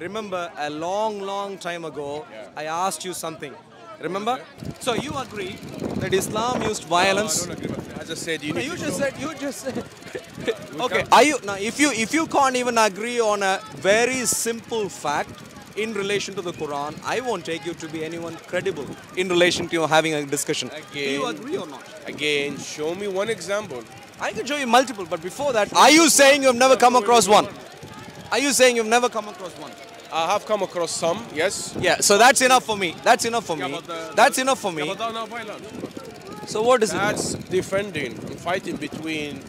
remember a long, long time ago, Yeah. I asked you something. Remember? So you agree that Islam used violence? No, I don't agree with I said, you No, you just show- said you just said. okay. Are you now? If you if you can't even agree on a very simple fact in relation to the Quran, I won't take you to be anyone credible in relation to you having a discussion. Again, Do you agree or not? Again, show me one example. I can show you multiple, but before that, are you saying you've never come across one? Are you saying you've never come across one? I have come across some, yes. Yeah, so that's enough for me. That's enough for Yeah, me. but the- That's enough for Yeah, me. that's violence. So what is it? That's defending and fighting between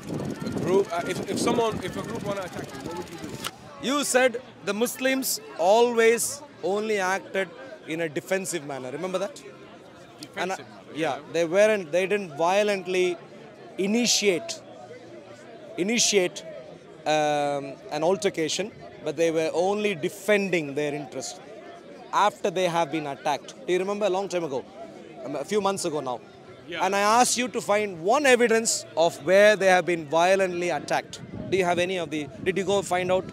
a group. Uh, if, if someone, if a group want to attack you, what would you do? You said the Muslims always only acted in a defensive manner. Remember that? I- Defensive. yeah, they weren't. They didn't violently initiate initiate um, an altercation, but they were only defending their interest after they have been attacked. Do you remember a long time ago, Um, a few months ago now? Yeah. And I asked you to find one evidence of where they have been violently attacked. Do you have any of the? Did you go find out?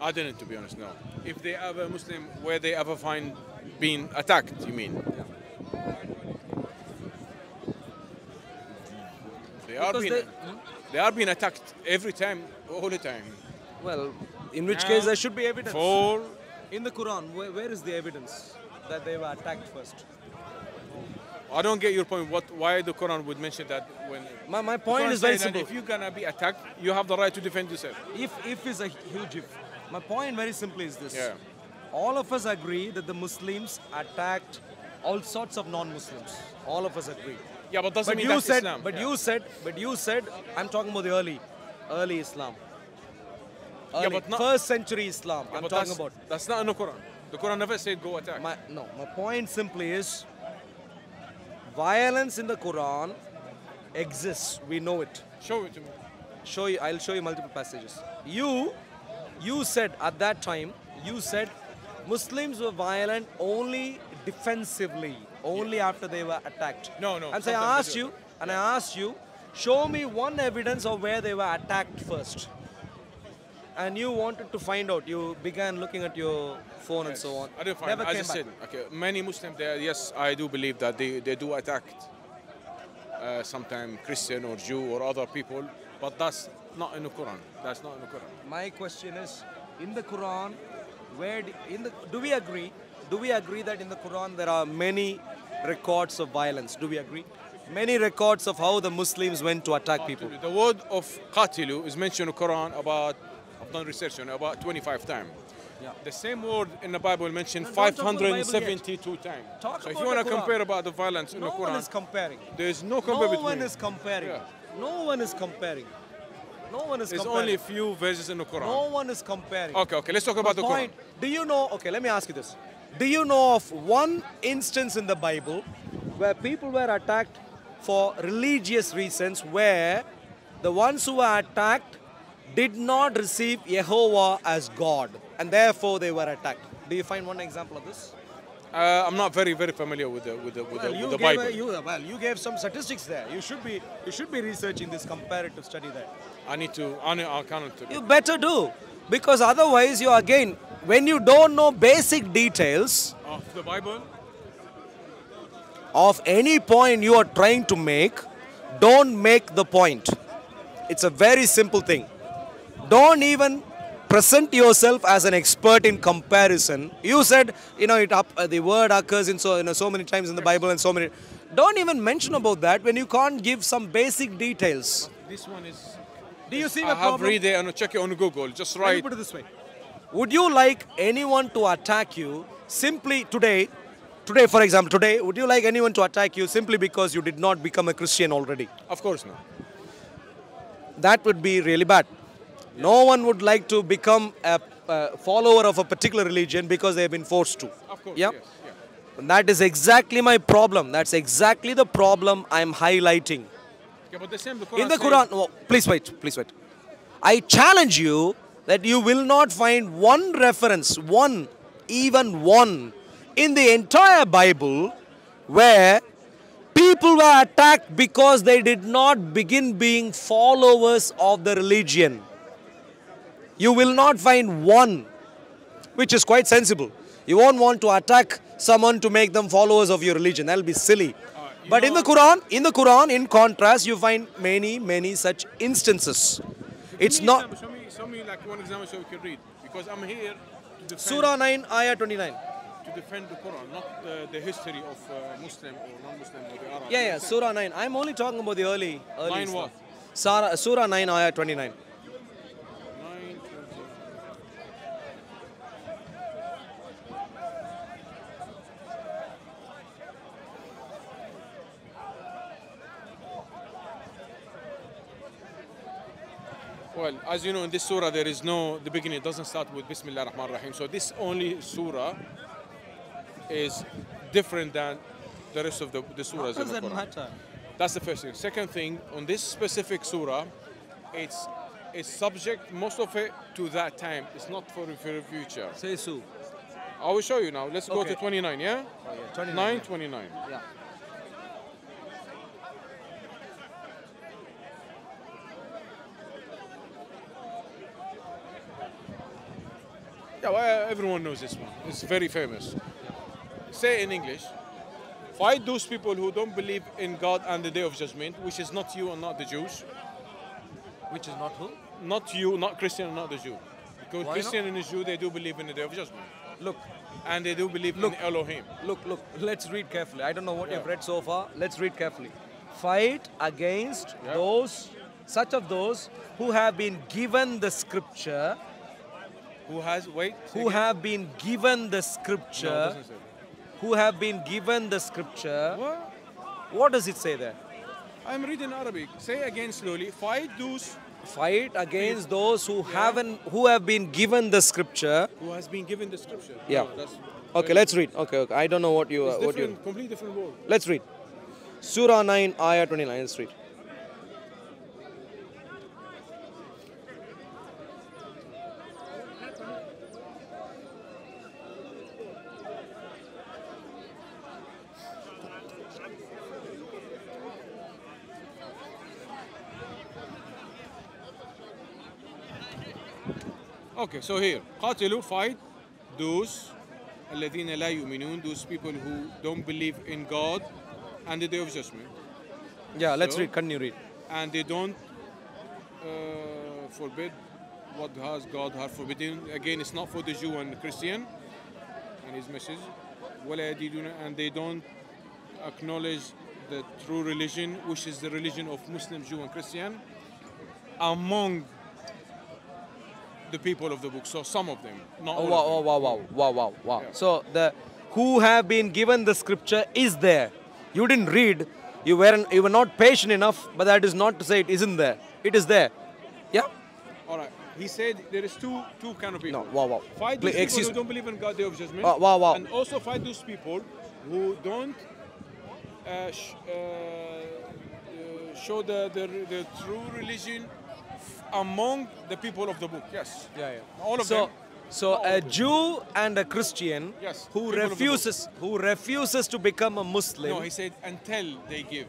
I didn't, to be honest. No. If they ever Muslim, where they ever find being attacked, you mean? They are Because being, they- they are being attacked every time, all the time. Well, in which Now, case there should be evidence. For In the Quran, where, where is the evidence that they were attacked first? I don't get your point. What? Why the Quran would mention that when? My, my point is very that simple. If you're gonna be attacked, you have the right to defend yourself. If if is a huge if. My point very simply is this. Yeah. All of us agree that the Muslims attacked all sorts of non-Muslims. All of us agree. Yeah, but doesn't But mean you that's said, Islam. but Yeah. you said, but you said, I'm talking about the early, early Islam. Yeah, Early, but not- first century Islam. Yeah, I'm talking about. That's not in the Quran. The Quran never said go attack. My, no, my point simply is violence in the Quran exists. We know it. Show it to me. Show you. I'll show you multiple passages. You, you said at that time. You said Muslims were violent only defensively, only after they were attacked. No, no, And so I asked you, and I asked you, show me one evidence of where they were attacked first. And you wanted to find out. You began looking at your phone and so on. I didn't find. Never I just back. said okay. Many Muslims there. Yes, I do believe that they, they do attack. Uh, sometimes Christian or Jew or other people, but that's not in the Quran. That's not in the Quran. My question is, in the Quran, where d- in the do we agree? Do we agree that in the Quran there are many records of violence? Do we agree? Many records of how the Muslims went to attack people. The word of qatilu is mentioned in the Quran about. I've done research on it, about 25 times. Yeah. The same word in the Bible mentioned No, don't talk about the Bible 572 times. Talk so if you want to compare about the violence in No the Quran, no one is comparing. there is no compare No between. one is comparing. Yeah. No one is comparing. No one is There's comparing. only a few verses in the Quran. no one is comparing. Okay, okay. Let's talk about the Quran. point, do you know, okay, let me ask you this. Do you know of one instance in the Bible where people were attacked for religious reasons where the ones who were attacked did not receive Jehovah as God and therefore they were attacked? Do you find one example of this? Uh, I'm not very, very familiar with the with the with Well, the, you with the Bible. a- you, well, you gave some statistics there. You should be you should be researching this comparative study there. I need to. I need. I cannot. You better do because otherwise you again when you don't know basic details Of the Bible. of any point you are trying to make, don't make the point. It's a very simple thing. Don't even present yourself as an expert in comparison. You said, you know, it up, uh, the word occurs in so, you know, so many times in the Bible and so many. Don't even mention about that when you can't give some basic details. This one is. Do you see I the have problem? read it and check it on Google. Just Let me put it this way. Would you like anyone to attack you simply today? Today, for example, today, would you like anyone to attack you simply because you did not become a Christian already? Of course not. That would be really bad. No one would like to become a, a follower of a particular religion because they have been forced to. Of course. Yeah? Yes. Yeah. And that is exactly my problem. That's exactly the problem I'm highlighting. Okay, the same. The Quran In the Quran, oh, please wait, please wait. I challenge you that you will not find one reference, one, even one, in the entire Bible where people were attacked because they did not begin being followers of the religion. You will not find one. which is quite sensible. You won't want to attack someone to make them followers of your religion. That'll be silly. But in the Quran, in the Quran, in contrast, you find many, many such instances. It's not Show me, like one example so we can read. Because I'm here to defend, Surah 9, Ayah 29. to defend the Quran, not uh, the history of uh, Muslim or non-Muslim or the Arab. Yeah, yeah, Surah 9. I'm only talking about the early, early Nine stuff. what? Surah, Surah 9, Ayah 29. Nine, twenty. Well, as you know, in this surah there is no, the beginning it doesn't start with Bismillah ar-Rahman Rahim. So this only surah is different than the rest of the, the surahs in the Quran. matter? That's the first thing. Second thing, on this specific surah, it's it's subject most of it to that time. It's not for, the future. Say so. I will show you now. Let's go to 29, yeah? Oh, yeah, 29. 9, 29. Yeah. Yeah, well, everyone knows this one. It's very famous. Say in English, fight those people who don't believe in God and the Day of Judgment, which is not you and not the Jews. Which is not who? Not you, not Christian and not the Jew. Because Why Christian and the Jew, they do believe in the Day of Judgment. Look, And they do believe Look. in Elohim. look, look. Let's read carefully. I don't know what you've read so far. Let's read carefully. Fight against Yeah. those, such of those who have been given the scripture, Who has, wait, who again. have been given the No, scripture, that. who have been given the scripture. What? What does it say there? I'm reading Arabic. Say again slowly. Fight those Fight against those who haven't, who have been given the scripture. who has been given the scripture. Yeah. No, Okay, let's read. Okay, okay. I don't know what you, uh, what you. completely different word. Let's read. Surah 9, Ayah 29. Let's read. Okay, so here, قاتلوا fight those الذين لا يؤمنون those people who don't believe in God and the day of judgment Yeah, let's So- read. Continue read. and they don't uh, forbid what has God has forbidden. Again, it's not for the Jew and the Christian and his message. ولا يدينون and they don't acknowledge the true religion, which is the religion of Muslim, Jew, and Christian, among the people of the book. So some of them, not Oh, wow, wow, wow, wow, wow, wow, wow. Yeah. So the who have been given the scripture is there. You didn't read. You weren't. You were not patient enough. But that is not to say it isn't there. It is there. Yeah. All right. He said there is two two kind of people. No, wow, wow. Fight Please, those people excuse- who don't believe in God, Day of Judgment. Wow, wow, wow. And also fight those people who don't uh, sh- uh, uh, show the, the the true religion among the people of the book. Yes. Yeah, yeah. All of so, them. so Not all a of them. Jew and a Christian Yes, who people of the book. refuses who refuses to become a Muslim. No, he said until they give.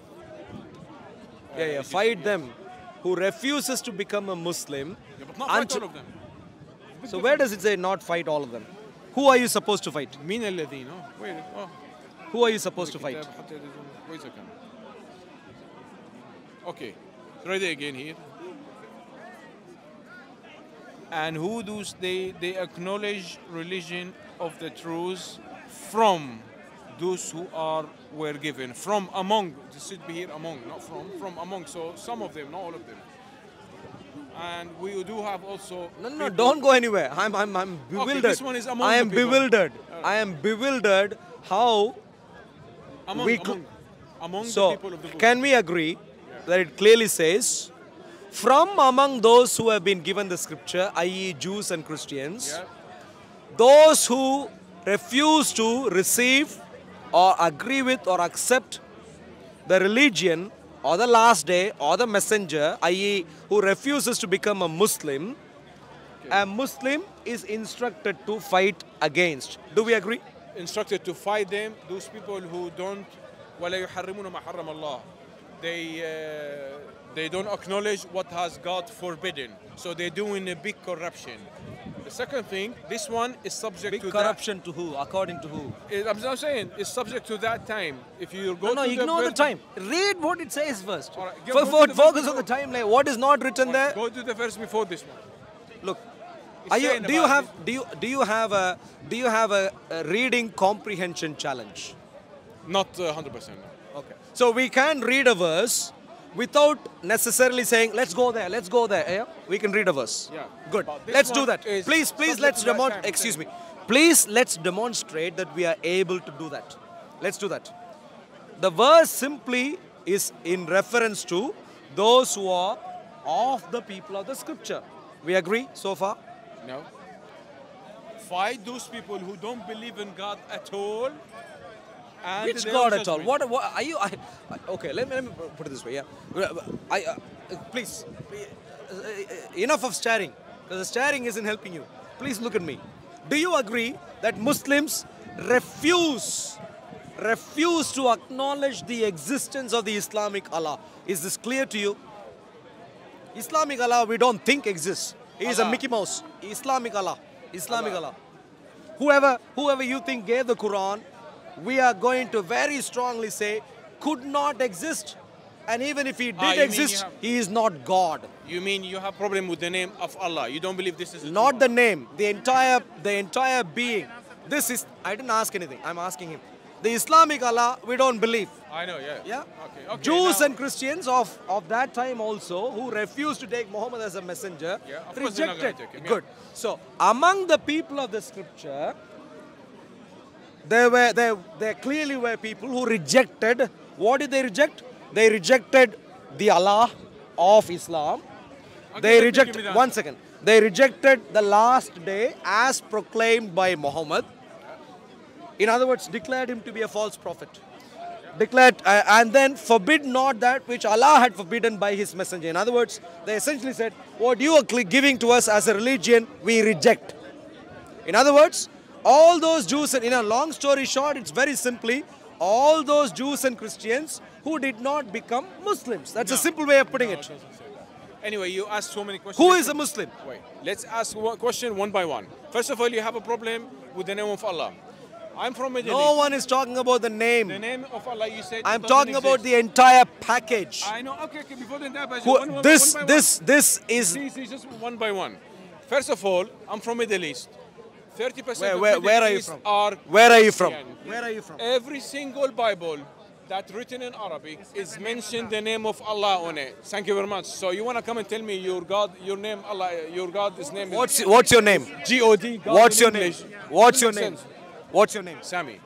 yeah, yeah. uh, Fight yes. them. Who refuses to become a Muslim. Yeah, but not fight until- all of them. So where does it say not fight all of them? Who are you supposed to fight? مين الذين؟ Oh, wait. Oh. Who are you supposed to fight? الكتاب حتى يدرسون- wait a second. Okay, read it again here. And who do they they acknowledge religion of the truth from those who are were given from among. This should be here among, not from. From among. So some of them, not all of them. And we do have also. No, no, don't go anywhere. I'm, I'm, I'm bewildered. this one is among I am bewildered. Uh, I am bewildered how. among, we among, among the So, people of the book. can we agree that it clearly says, from among those who have been given the scripture, i.e., Jews and Christians, yeah. those who refuse to receive or agree with or accept the religion or the last day or the messenger, i.e., who refuses to become a Muslim, a Muslim is instructed to fight against. Do we agree? instructed to fight them, those people who don't ولا يحرمون ما حرم الله. They uh, they don't acknowledge what has God forbidden. So they're doing a big corruption. The second thing, this one is subject Big to corruption to who? According to who? that. I'm not saying it's subject to that time. If you go No, no, to ignore the verse- time. Read what it says first. All right, go- For, go for, to the focus on the timeline. What is not written there? Go to the verse before this one. Look, are you? Do you have? Do you? Do you have a? Do you have a, a reading comprehension challenge? Not uh, 100%. No. Okay. So we can read a verse without necessarily saying, let's go there, let's go there. Yeah? We can read a verse. Yeah. Good. Let's do that. Please, please, let's demonstrate. Excuse me. Please, let's demonstrate that we are able to do that. Let's do that. The verse simply is in reference to those who are of the people of the scripture. We agree so far? No. Fight those people who don't believe in God at all. And Which God at all? What, what are you? I, okay, let me, let me put it this way. Yeah, I, uh, please, uh, enough of staring, because the staring isn't helping you. Please look at me. Do you agree that Muslims refuse, refuse to acknowledge the existence of the Islamic Allah? Is this clear to you? Islamic Allah, we don't think exists. He is a Mickey Mouse. Islamic Allah. Islamic Allah. Whoever, whoever you think gave the Quran, we are going to very strongly say could not exist. And even if he did Ah, you exist, have- he is not God. You mean you have problem with the name of Allah? You don't believe this is Not the name, the entire, the entire being. This is, I didn't ask anything. I'm asking him. The Islamic Allah, we don't believe. I know, yeah. Yeah. Okay. okay Jews now- and Christians of, of that time also who refused to take Muhammad as a messenger Yeah, of course not rejected. him, yeah. Good. So among the people of the scripture, there were there there clearly were people who rejected. What did they reject? They rejected the Allah of Islam. Okay, they let me reject give the one They rejected the last day as proclaimed by Muhammad. In other words, declared him to be a false prophet. Declared uh, and then forbid not that which Allah had forbidden by His messenger. In other words, they essentially said, "What you are giving to us as a religion, we reject." In other words, all those Jews, and in a long story short, it's very simply all those Jews and Christians who did not become Muslims. That's a simple way of putting No, it. doesn't say that. Anyway, you asked so many questions. Who is a Muslim? Wait, let's ask one question one by one. First of all, you have a problem with the name of Allah. I'm from Middle No East. one is talking about the name. The name. of Allah, you said. I'm talking about the entire package. I know. Okay, okay. Before the entire Who- one, one, this, one this, this is One. See, see, just one by one. First of all, I'm from Middle East. 30% where, of where, Middle where are you from? are Where are you from? Christian. Where are you from? Every single Bible that written in Arabic is mentioned the name of Allah on it. Thank you very much. So you wanna come and tell me your God, your name Allah, your God's name is What's what's your name? G-O-D. God What's in your name? English. What's your name? sense. What's your name? Sammy.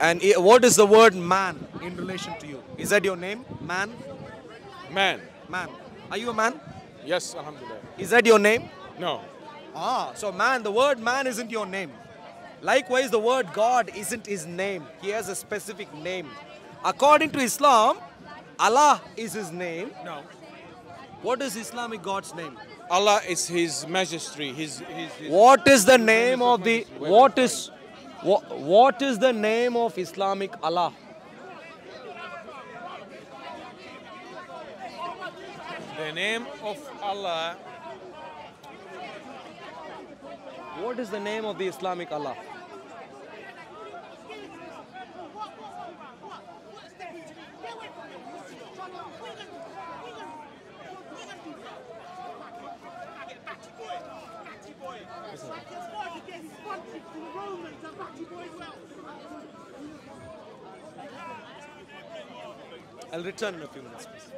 And what is the word man in relation to you? Is that your name? Man? Man. Man. Are you a man? Yes, Alhamdulillah. Is that your name? No. Ah, so man, the word man isn't your name. Likewise, the word God isn't his name. He has a specific name. According to Islam, Allah is his name. No. What is Islamic God's name? Allah is His Majesty. His, his, his What is the name of the what is what, what is the name of Islamic Allah? the name of Allah. What is the name of the Islamic Allah? I'll return in a few minutes. please.